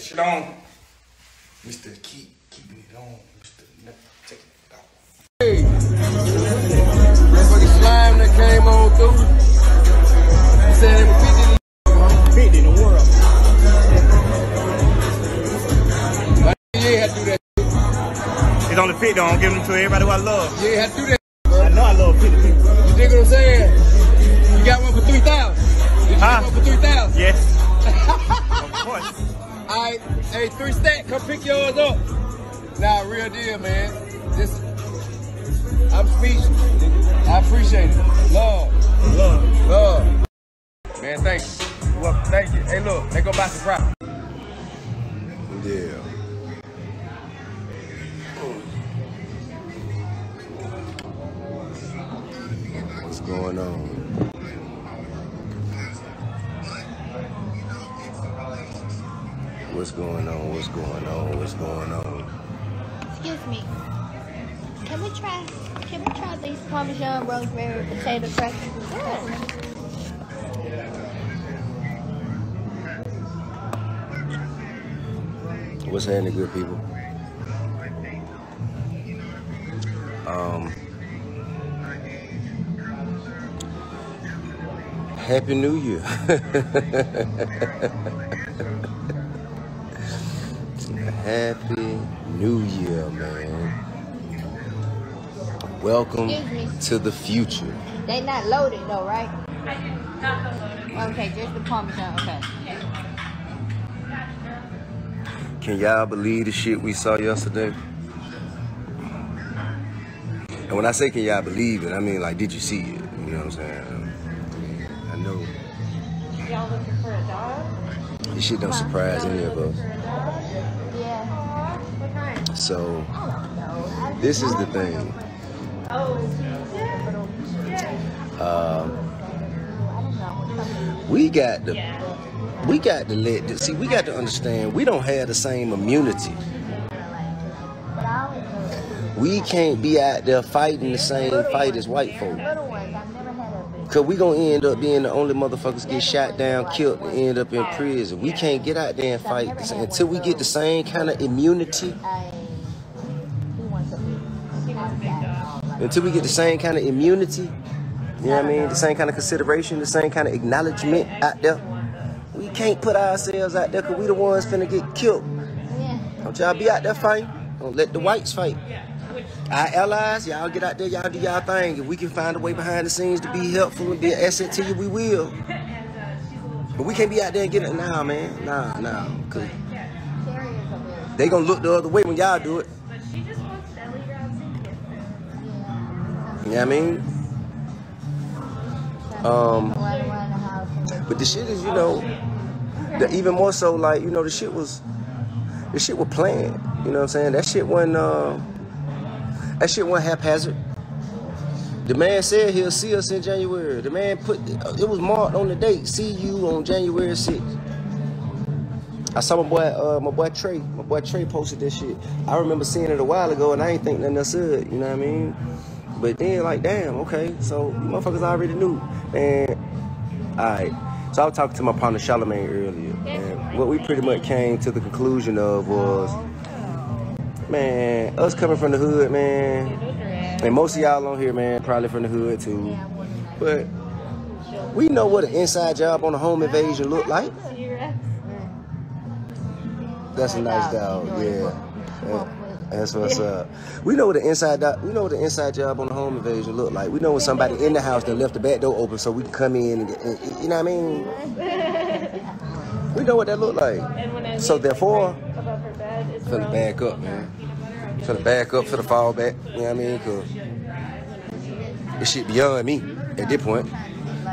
that shit on. Mister, keep keeping it on. Mister, never taking it off. Hey, motherfucking slime that came on through. He said it was 50 50 in the world. Like, you ain't had to do that. It's only 50, I'm giving them to everybody who I love. You ain't had to do that. I know I love 50 people. You dig what I'm saying? You got one for 3,000. Did you Huh? one for 3,000? Yes. of course. All right, hey, three stack, come pick yours up. Nah, real deal, man. This, I'm speechless. I appreciate it. Love, Love. love. Man, thank you. Well, thank you. Hey, look, they go buy some property. Yeah. What's going on? Going on? What's going on? What's going on? Excuse me. Can we try? Can we try these Parmesan rosemary potato crackers? What's happening, good people? Um, Happy New Year. Happy New Year, man. Welcome to the future. They not loaded though, right? Okay, just the Parmesan. Okay. Can y'all believe the shit we saw yesterday? And when I say can y'all believe it, I mean like, did you see it? You know what I'm saying? I know Y'all looking for a dog? this shit don't surprise any of us. So this is the thing. Um, we got to we got to let see we got to understand we don't have the same immunity. We can't be out there fighting the same fight as white folk. little ones. I've never had a big. Cause we gonna end up being the only motherfuckers get shot down, killed, and end up in prison. We can't get out there and fight until we get the same kind of immunity. Until we get the same kind of immunity. You know what I mean? The same kind of consideration, the same kind of acknowledgement out there. We can't put ourselves out there because we the ones finna get killed. Don't y'all be out there fighting. Don't let the whites fight. Our allies, y'all get out there, y'all do y'all thing. If we can find a way behind the scenes to be helpful and be an asset to you, we will. But we can't be out there and get it now, man. Nah, nah. Cause Terriers are very. they gonna look the other way when y'all do it. You know what I mean? Um, but the shit is, you know, the, even more so like, you know, the shit was, the shit was planned. You know what I'm saying? That shit wasn't, uh, that shit wasn't haphazard. The man said he'll see us in January. The man put, it was marked on the date, see you on January 6th. I saw my boy, uh, my boy Trey, my boy Trey posted that shit. I remember seeing it a while ago and I ain't think nothing else of it, you know what I mean? But then like, damn, okay, so you motherfuckers already knew. And Alright. So I was talking to my partner Charlemagne earlier, and what we pretty much came to the conclusion of was, man, us coming from the hood, man, and most of y'all on here, man, probably from the hood too, but we know what an inside job on a home invasion look like. That's a nice dog, yeah. Yeah. That's what's up. We know what the inside we know what the inside job on the home invasion look like. We know when somebody in the house that left the back door open so we can come in and, get, and you know what I mean. We know what that look like. So therefore, her bed back up, man. Finna back up, finna fall back. You know what I mean? Cause this shit beyond me at this point.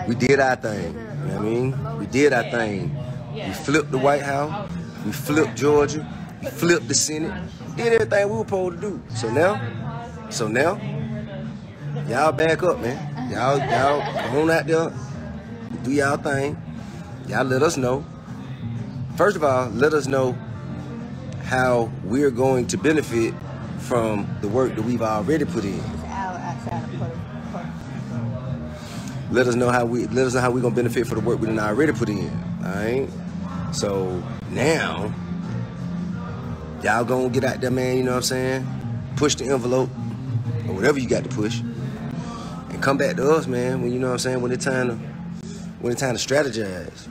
We did our thing. You know what I mean? We did our thing. We flipped the White House. We flipped Georgia. We flipped the Senate. Did everything we were supposed to do. So now, so now, y'all back up, man. Y'all, y'all come on out there, do y'all thing. Y'all let us know. First of all, let us know how we're going to benefit from the work that we've already put in. Let us know how we let us know how we're gonna benefit for the work we done already put in. Alright? So now y'all gonna get out there, man, you know what I'm saying? Push the envelope, or whatever you got to push. And come back to us, man, when you know what I'm saying, when it's time to when it's time to strategize.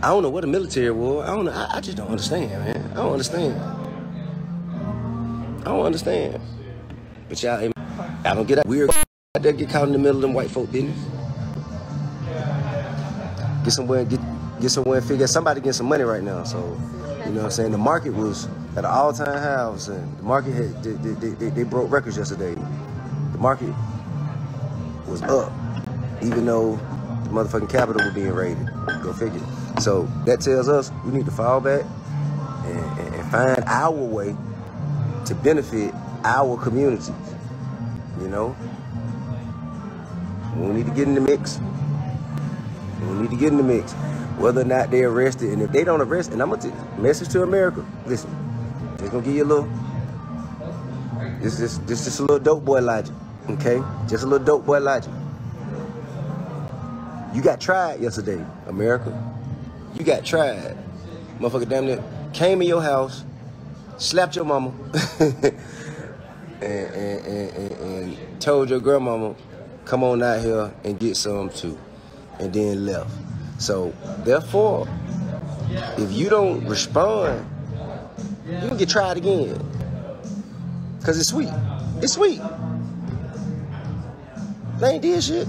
I don't know what the military war. I don't know. I, I just don't understand, man. I don't understand. I don't understand. But y'all, I don't get that weird out there, get caught in the middle of them white folk business. Get somewhere, and get get some and figure somebody get some money right now. So, you know what I'm saying? The market was at an all-time high. and the market had they, they, they, they broke records yesterday. The market was up, even though the motherfucking capital was being raided. Go figure. So that tells us we need to fall back and, and find our way to benefit our communities. You know, we need to get in the mix. We need to get in the mix. Whether or not they're arrested, and if they don't arrest, and I'm gonna message to America. Listen, just gonna give you a little. This is this just a little dope boy logic, okay? Just a little dope boy logic. You got tried yesterday, America. You got tried. Motherfucker damn near came in your house, slapped your mama, and, and, and, and, and told your grandmama, come on out here and get some too. And then left. So therefore, if you don't respond, you gonna get tried again. Cause it's sweet. It's sweet. They ain't did shit.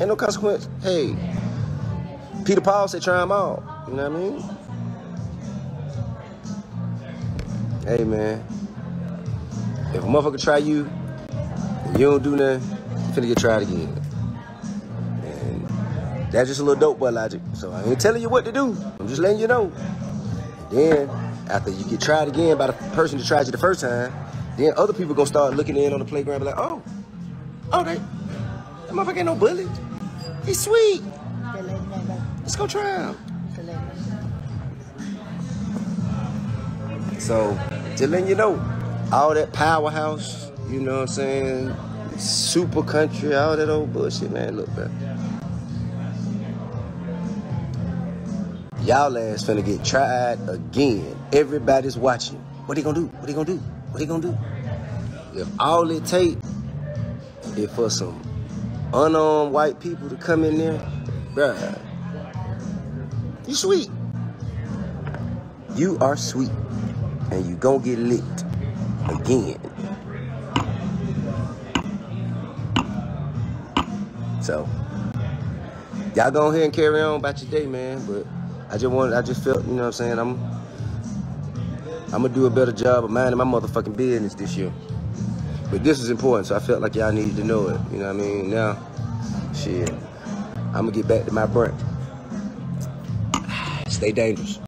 Ain't no consequence. Hey, Peter Paul said try them all. You know what I mean? Hey man, if a motherfucker try you you don't do nothing, you finna get tried again. That's just a little dope boy logic. So I ain't telling you what to do. I'm just letting you know. Then after you get tried again by the person that tried you the first time, then other people gonna start looking in on the playground be like, oh, oh, that motherfucker ain't no bully. He's sweet. Let's go try him. So, just letting you know, all that powerhouse, you know what I'm saying, super country, all that old bullshit, man, look, man. Y'all ass finna get tried again. Everybody's watching. What they gonna do? What they gonna do? What they gonna do? If all it take is for some unarmed white people to come in there, bruh, you sweet. You are sweet. And you gonna get licked again. So, y'all go ahead and carry on about your day, man. But I just wanted, I just felt, you know what I'm saying, I'm I'm gonna do a better job of minding my motherfucking business this year. But this is important, so I felt like y'all needed to know it. You know what I mean? Now, shit, I'm gonna get back to my brand. Stay dangerous.